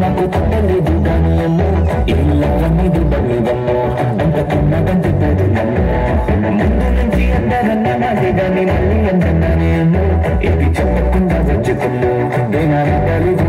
నాకు పట్టలేదు కానీ అన్నో ఇళ్ళ కన్నీదు పడలేదన్నో అంత తిన్నదంటే పెడు నన్ను ముందు నుంచి అందరన్న నాది కానీ మళ్ళీ అందన్నానే అన్నో ఏది చెప్పకుండా వచ్చుకున్నో నేను